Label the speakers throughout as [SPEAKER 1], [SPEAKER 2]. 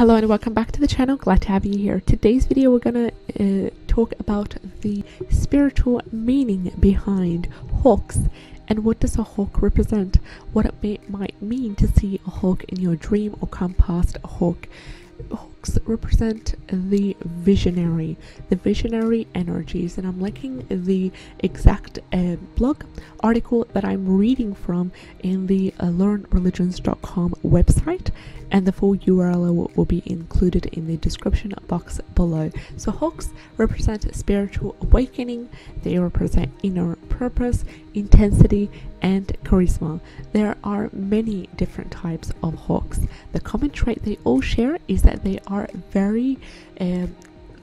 [SPEAKER 1] Hello and welcome back to the channel, glad to have you here. Today's video we're gonna uh, talk about the spiritual meaning behind hawks and what does a hawk represent, what it may, might mean to see a hawk in your dream or come past a hawk. Hawks represent the visionary, the visionary energies, and I'm linking the exact uh, blog article that I'm reading from in the uh, learnreligions.com website, and the full URL will, be included in the description box below. So, hawks represent spiritual awakening, they represent inner purpose, intensity, and charisma. There are many different types of hawks. The common trait they all share is that they are very um,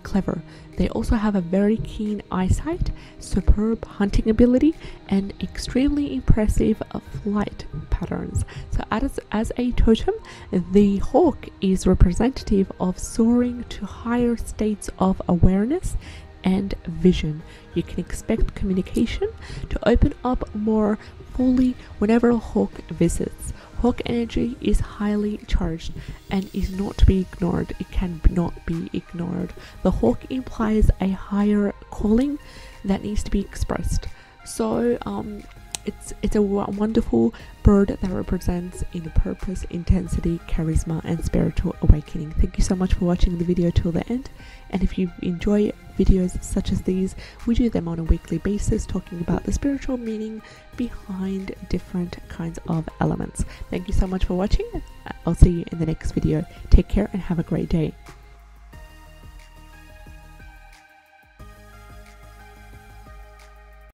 [SPEAKER 1] clever. They also have a very keen eyesight, superb hunting ability, and extremely impressive flight patterns. So, as, as a totem, the hawk is representative of soaring to higher states of awareness and vision. You can expect communication to open up more fully whenever a hawk visits. Hawk energy is highly charged and is not to be ignored. It can not be ignored. The hawk implies a higher calling that needs to be expressed. So, um, it's it's a wonderful bird that represents inner purpose, intensity, charisma, and spiritual awakening. Thank you so much for watching the video till the end. And if you enjoy videos such as these, we do them on a weekly basis, talking about the spiritual meaning behind different kinds of elements. Thank you so much for watching. I'll see you in the next video. Take care and have a great day.